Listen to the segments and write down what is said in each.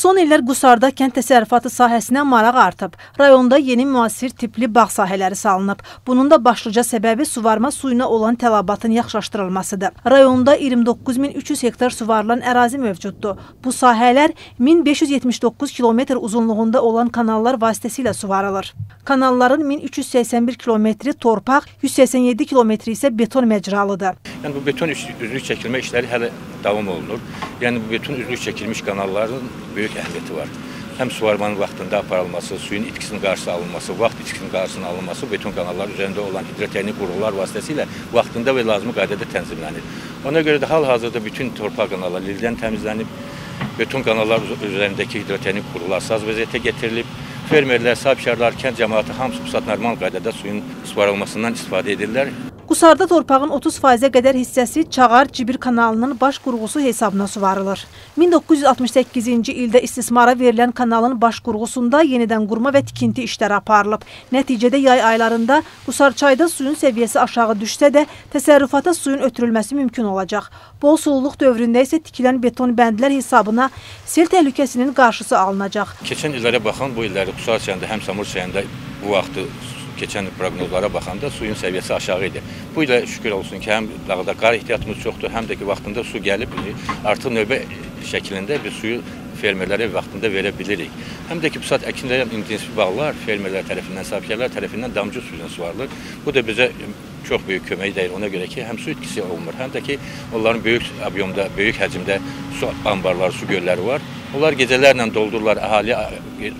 Son illər Qusarda kənd təsərrüfatı sahəsinə maraq artıb. Rayonda yeni müasir tipli bağ sahələri salınıb. Bunun da başlıca səbəbi suvarma suyuna olan tələbatın yaxşılaşdırılmasıdır. Rayonda 29300 hektar suvarılan ərazi mövcuddur. Bu sahələr 1579 kilometr uzunluğunda olan kanallar vasitəsilə suvarılır. Kanalların 1381 kilometri torpaq, 187 kilometri isə beton məcralıdır. Yəni bu beton üzlük çəkilmə işləri hələ davam olunur. Yəni bu beton üzlük çəkilmiş kanalların böyük əhəmiyyəti var. Həm suvarmanın vaxtında aparılması, suyun itkisinin qarşısı alınması, vaxt itkisinin qarşısının alınması beton kanallar üzərində olan hidrotexnik qurğular vasitəsilə vaxtında və lazımi qaydada tənzimlənir. Ona görə də hal-hazırda bütün torpaq kanalları lildən təmizlənib, beton kanallar üzərindəki hidrotexnik qurğular saz vəziyyətə gətirilib, fermerlər, sahibkarlar, kənd cəmaəti hamısı bu saat normal qaydada suyun suvarılmasından istifadə edirlər. Qusarda torpağın 30%-ə qədər hissəsi Çağar-Cibir kanalının baş qurğusu hesabına suvarılır. 1968-ci ildə istismara verilən kanalın baş qurğusunda yenidən qurma və tikinti işləri aparılıb. Nəticədə yay aylarında Qusarçayda suyun səviyyəsi aşağı düşsə də təsərrüfata suyun ötürülməsi mümkün olacaq. Bol sululuq dövründə isə tikilən beton bəndlər hesabına sel təhlükəsinin qarşısı alınacaq. Keçən illərə baxan bu illəri Qusar çayında, həm Samur çayında bu vaxtı keçən proqnozlara baxanda suyun səviyyəsi aşağı idi. Bu ilə şükür olsun ki, həm dağda qar ehtiyatımız çoxdur, həm də ki, vaxtında su gəlib, artıq növbə şəklində biz suyu fermerlərə vaxtında verə bilirik. Həm də ki, bu saat əkinlərə intensiv bağlar fermerlər tərəfindən, sahibkarlar tərəfindən damcı su ilə suvarılır. Bu da bizə çox böyük kömək dəyir ona görə ki, həm su itkisi olmur, həm də ki, onların böyük obyomda, böyük həcmdə su anbarları, su gölləri var. Onlar gecələrlə doldururlar, əhali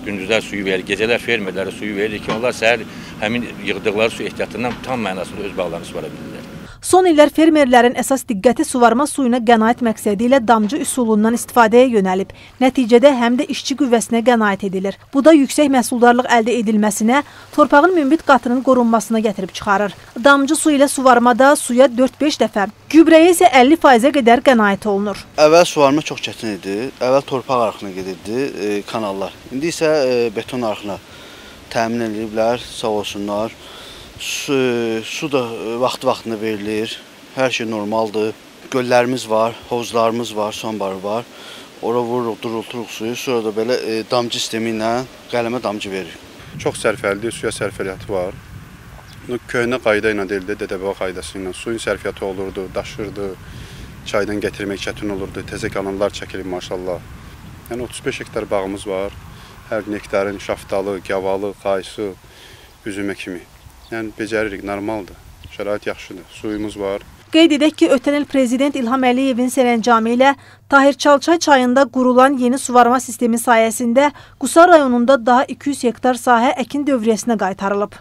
gündüzlər suyu verir, gecələr fermerlərə suyu verir ki, onlar səhər həmin yığdıqları su ehtiyatından tam mənasında öz bağlarını suvara bilirlər. Son illər fermerlərin əsas diqqəti suvarma suyuna qənaət məqsədi ilə damcı üsulundan istifadəyə yönəlib. Nəticədə həm də işçi qüvvəsinə qənaət edilir. Bu da yüksək məhsuldarlıq əldə edilməsinə, torpağın münbit qatının qorunmasına gətirib çıxarır. Damcı su ilə suvarmada suya 4-5 dəfə, gübrəyə isə 50%-ə qədər qənaət olunur. Əvvəl suvarma çox çətin idi. Əvvəl torpaq arxına gedirdi e, kanallar. İndi isə e, beton arxına təmin ediblər, sağ olsunlar. Su, su da vaxt-vaxtında verilir. Hər şey normaldır. Göllərimiz var, hovuzlarımız var, sonbarı var. Ora vururuq, durulturuq suyu. Sonra da belə e, damcı sistemi ilə qələmə damcı veririk. Çox sərfəlidir, suya sərfəliyyatı var. Köhnə qayda ilə deyildi, dədəbaba qaydası ilə. Suyun sərfiyyatı olurdu, daşırdı, çaydan gətirmək çətin olurdu. Təzə kanallar çəkilib maşallah. Yəni 35 hektar bağımız var. Hər nektarın şaftalı, gavalı, qaysı, üzümə kimi. Yəni becəririk, normaldır. Şərait yaxşıdır. Suyumuz var. Qeyd edək ki, ötən il Prezident İlham Əliyevin sərəncamı ilə Tahir Çalçay çayında qurulan yeni suvarma sistemi sayəsində Qusar rayonunda daha 200 hektar sahə əkin dövriyyəsinə qaytarılıb.